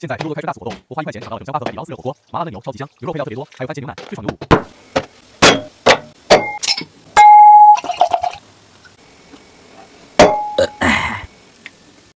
现在拼多多开春大促活动我花一块钱抢到整箱八盒海底捞自热火锅麻辣嫩牛超级香牛肉配料特别多还有番茄牛奶脆爽牛乳